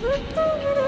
Woo-hoo!